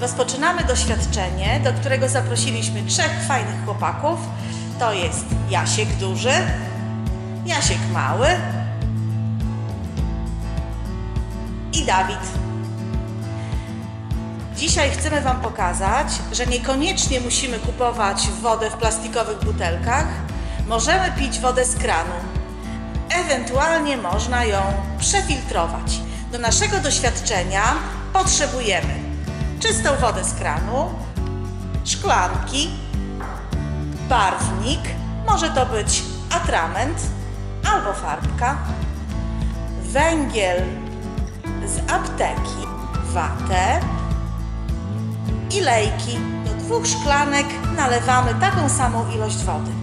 Rozpoczynamy doświadczenie, do którego zaprosiliśmy trzech fajnych chłopaków. To jest Jasiek duży, Jasiek mały i Dawid. Dzisiaj chcemy Wam pokazać, że niekoniecznie musimy kupować wodę w plastikowych butelkach. Możemy pić wodę z kranu. Ewentualnie można ją przefiltrować. Do naszego doświadczenia potrzebujemy czystą wodę z kranu, szklanki, barwnik, może to być atrament albo farbka, węgiel z apteki, watę i lejki. Do dwóch szklanek nalewamy taką samą ilość wody.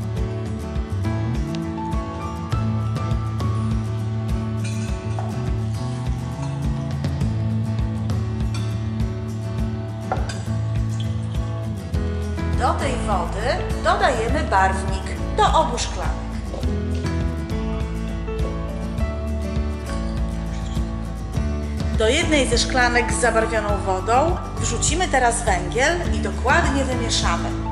Do tej wody dodajemy barwnik do obu szklanek. Do jednej ze szklanek z zabarwioną wodą wrzucimy teraz węgiel i dokładnie wymieszamy.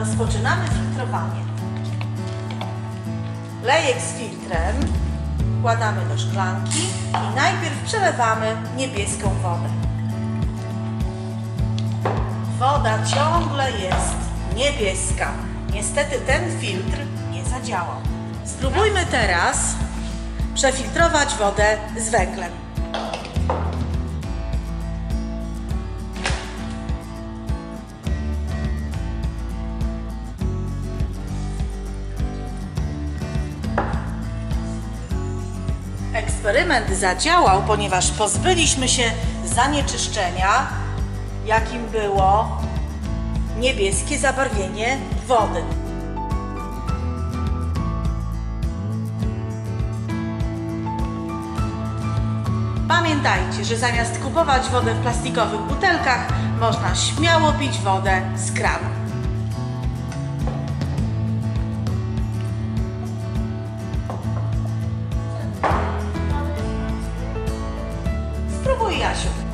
Rozpoczynamy filtrowanie. Lejek z filtrem wkładamy do szklanki i najpierw przelewamy niebieską wodę. Woda ciągle jest niebieska. Niestety ten filtr nie zadziałał. Spróbujmy teraz przefiltrować wodę z węglem. Eksperyment zadziałał, ponieważ pozbyliśmy się zanieczyszczenia, jakim było niebieskie zabarwienie wody. Pamiętajcie, że zamiast kupować wodę w plastikowych butelkach, można śmiało pić wodę z kranu. I should.